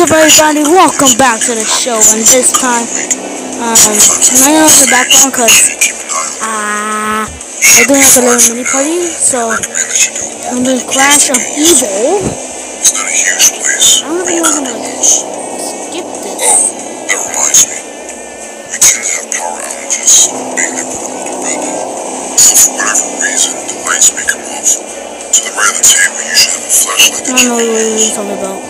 What's up everybody, welcome back to the show, and this time, um, I know it's the background because, uh, I do have a little mini party, so, I'm doing Clash of Evil. I don't know if I'm gonna skip this. Oh, that reminds me. We tend to have power outages that we're an building. So for whatever reason, the lights may come off. To the right of the table, you should have a flashlight I don't know what you're about.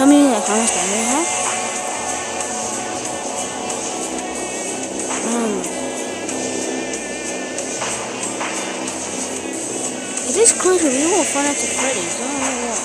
tell me much time you have? Um, it is clear out to Freddy's. I don't know what.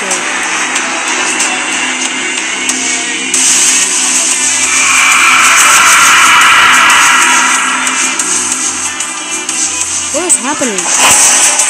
What is happening?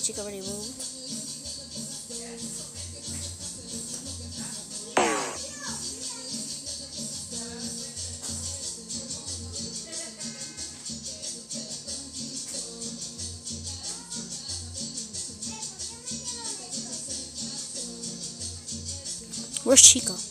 Chica already moved. Where's Chica?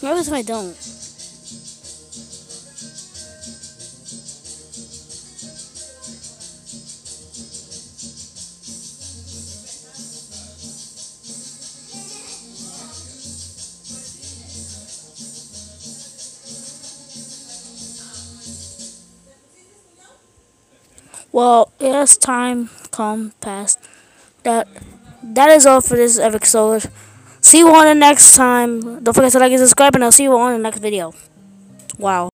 What if I don't? Well, it has time come past that. That is all for this episode. See you on the next time. Don't forget to like and subscribe, and I'll see you on the next video. Wow.